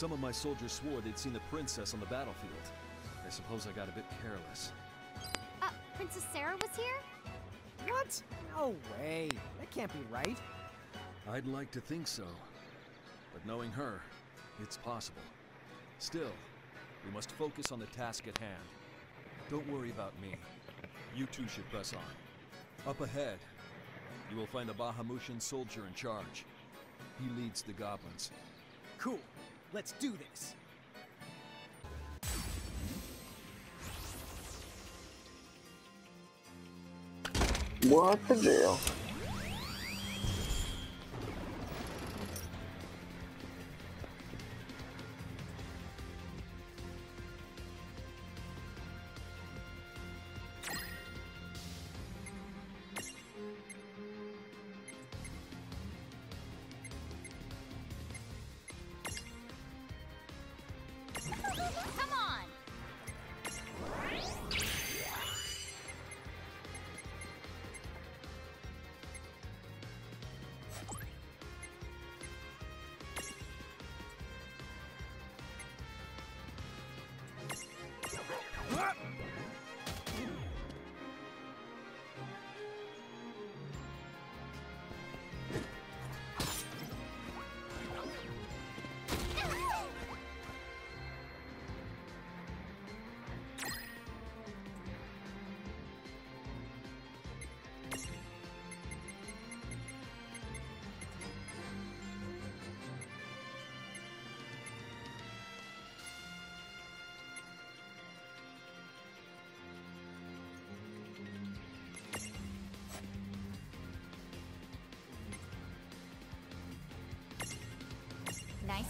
Some of my soldiers swore they'd seen the princess on the battlefield. I suppose I got a bit careless. Uh, Princess Sarah was here? What? No way. That can't be right. I'd like to think so. But knowing her, it's possible. Still, we must focus on the task at hand. Don't worry about me. You two should press on. Up ahead, you will find a Bahamutian soldier in charge. He leads the goblins. Cool. Let's do this. What the deal?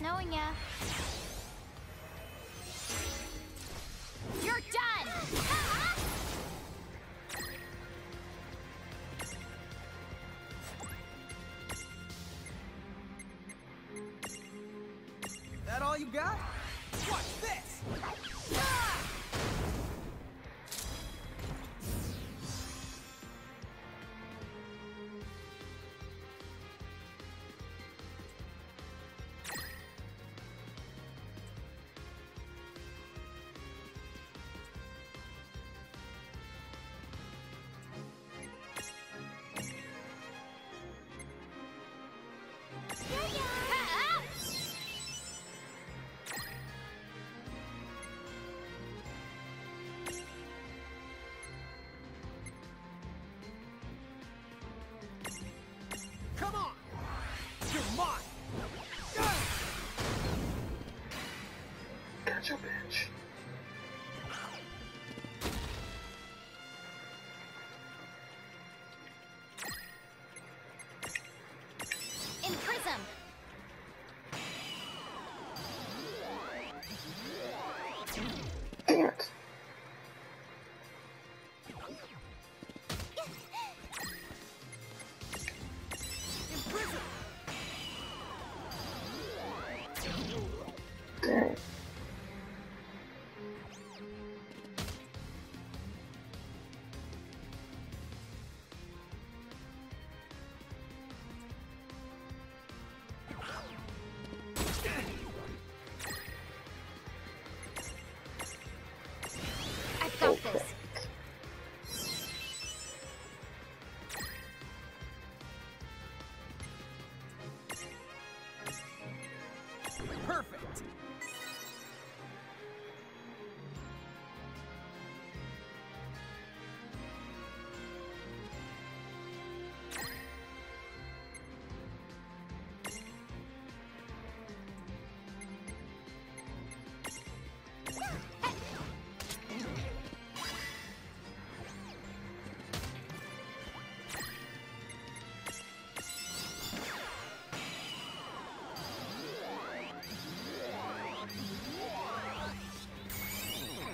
Nice knowing ya. You're done! That all you got?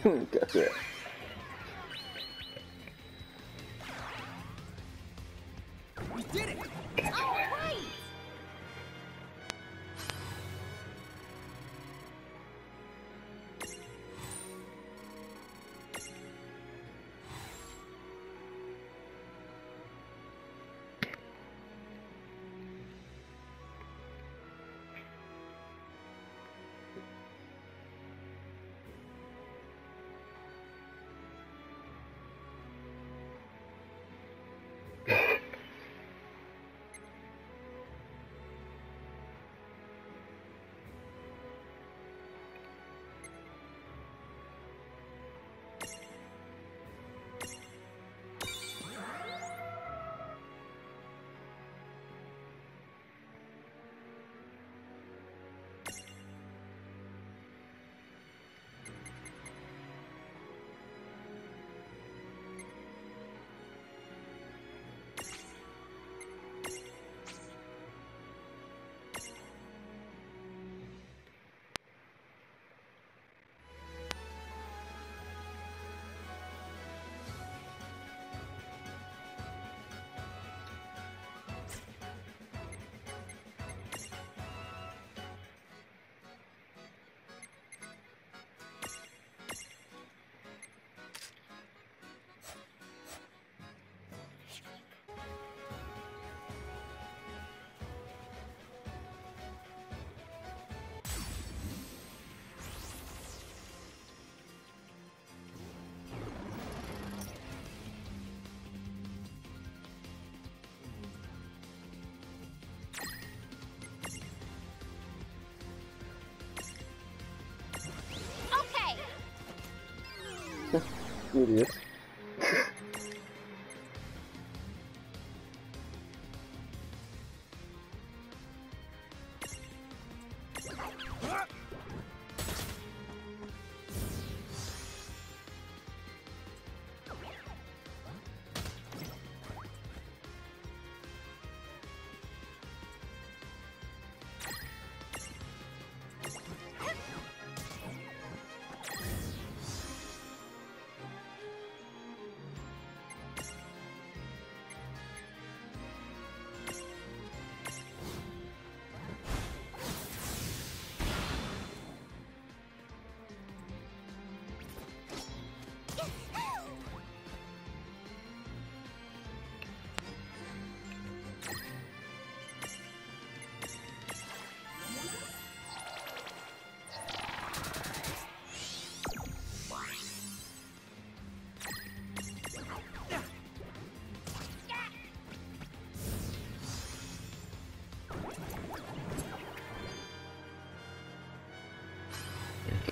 Gotcha. We it is.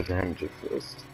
The exist.